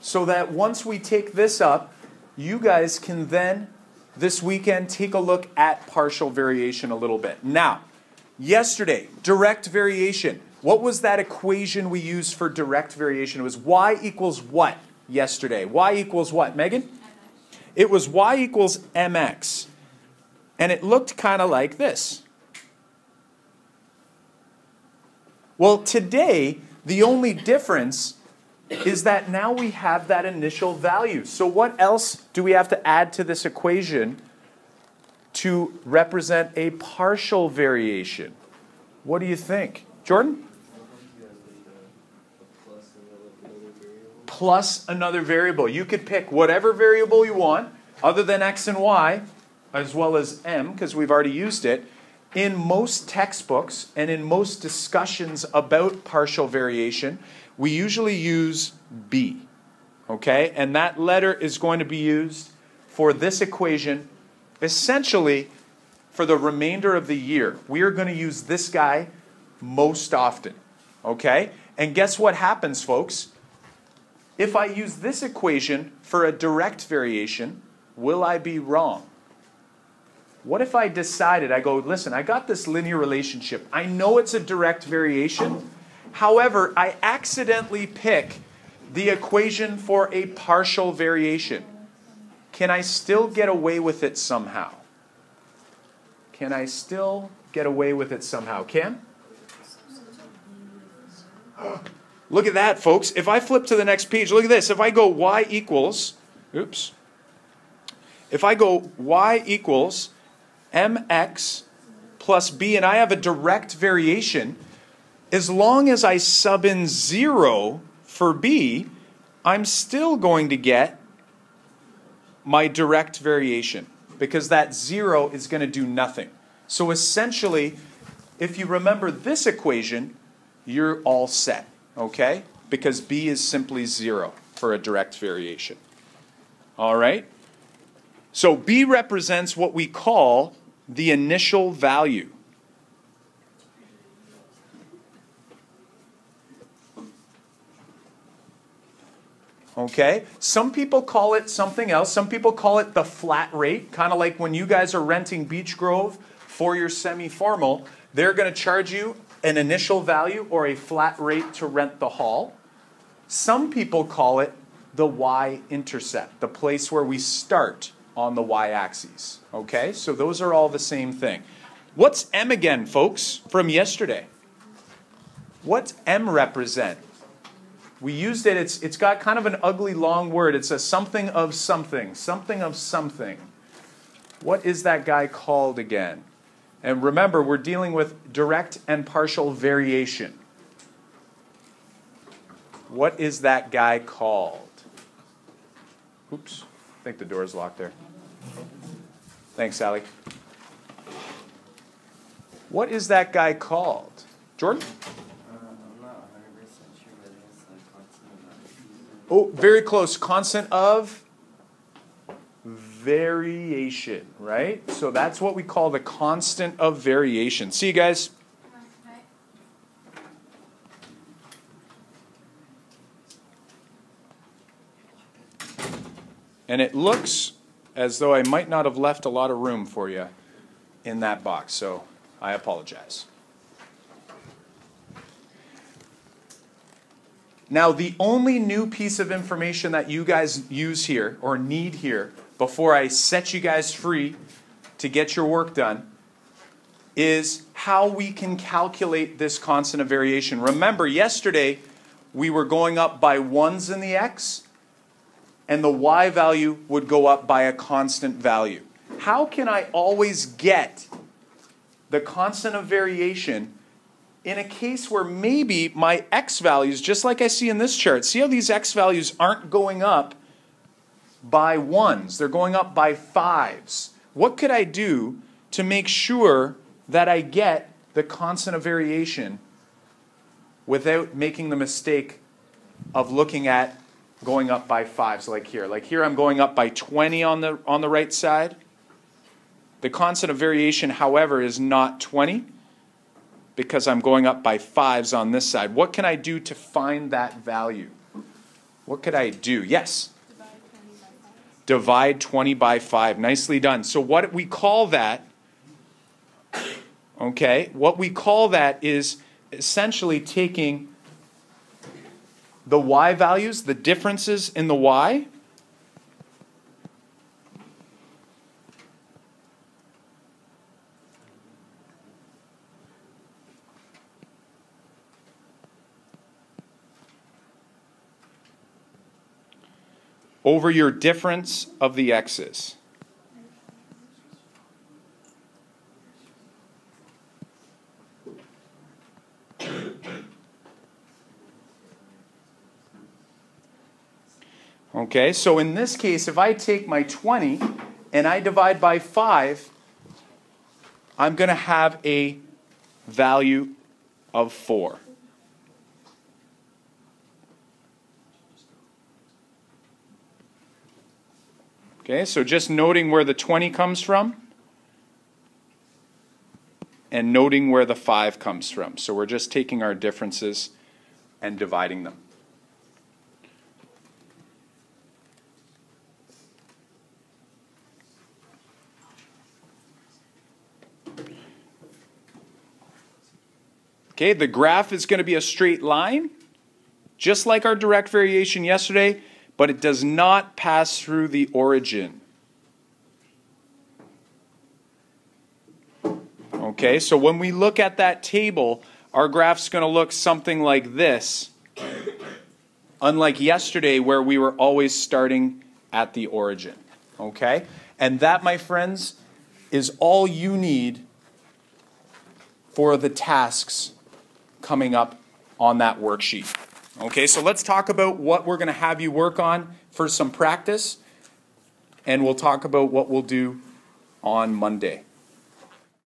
so that once we take this up, you guys can then this weekend take a look at partial variation a little bit. Now, yesterday, direct variation. What was that equation we used for direct variation? It was y equals what yesterday? y equals what, Megan? It was y equals mx. And it looked kind of like this. Well, today, the only difference is that now we have that initial value. So, what else do we have to add to this equation to represent a partial variation? What do you think? Jordan? Plus another variable. You could pick whatever variable you want, other than x and y, as well as m, because we've already used it. In most textbooks and in most discussions about partial variation, we usually use b. Okay? And that letter is going to be used for this equation essentially for the remainder of the year. We are going to use this guy most often. Okay? And guess what happens, folks? If I use this equation for a direct variation, will I be wrong? What if I decided, I go, listen, I got this linear relationship. I know it's a direct variation. However, I accidentally pick the equation for a partial variation. Can I still get away with it somehow? Can I still get away with it somehow? Can? Look at that, folks. If I flip to the next page, look at this. If I go y equals, oops. If I go y equals mx plus b, and I have a direct variation, as long as I sub in 0 for b, I'm still going to get my direct variation because that 0 is going to do nothing. So essentially, if you remember this equation, you're all set, okay? Because b is simply 0 for a direct variation. All right? So b represents what we call the initial value. Okay? Some people call it something else. Some people call it the flat rate, kind of like when you guys are renting Beach Grove for your semi formal, they're going to charge you an initial value or a flat rate to rent the hall. Some people call it the y intercept, the place where we start on the y axis. Okay? So those are all the same thing. What's m again, folks, from yesterday? What's m represent? We used it, it's, it's got kind of an ugly long word. It's a something of something, something of something. What is that guy called again? And remember, we're dealing with direct and partial variation. What is that guy called? Oops, I think the door's locked there. Thanks, Sally. What is that guy called? Jordan? Oh, very close. Constant of variation, right? So that's what we call the constant of variation. See you guys. And it looks as though I might not have left a lot of room for you in that box, so I apologize. Now, the only new piece of information that you guys use here or need here before I set you guys free to get your work done is how we can calculate this constant of variation. Remember, yesterday we were going up by ones in the x, and the y value would go up by a constant value. How can I always get the constant of variation in a case where maybe my x values, just like I see in this chart, see how these x values aren't going up by ones, they're going up by fives. What could I do to make sure that I get the constant of variation without making the mistake of looking at going up by fives like here? Like here I'm going up by 20 on the, on the right side. The constant of variation, however, is not 20 because I'm going up by fives on this side. What can I do to find that value? what could I do? Yes? Divide 20 by 5. Nicely done. So, what we call that, okay, what we call that is essentially taking the y values, the differences in the y, over your difference of the x's. Okay, so in this case, if I take my 20 and I divide by 5, I'm going to have a value of 4. Okay, so just noting where the 20 comes from and noting where the 5 comes from. So we're just taking our differences and dividing them. Okay, the graph is going to be a straight line, just like our direct variation yesterday, but it does not pass through the origin. Okay, so when we look at that table, our graph's going to look something like this, unlike yesterday where we were always starting at the origin. Okay? And that, my friends, is all you need for the tasks coming up on that worksheet. Okay, so let's talk about what we're going to have you work on for some practice, and we'll talk about what we'll do on Monday.